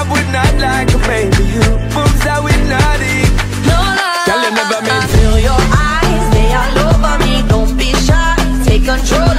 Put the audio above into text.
I would not like a baby. You Moves I would not eat. No lie Tell you never meant Feel your eyes, they all over me. Don't be shy, take control.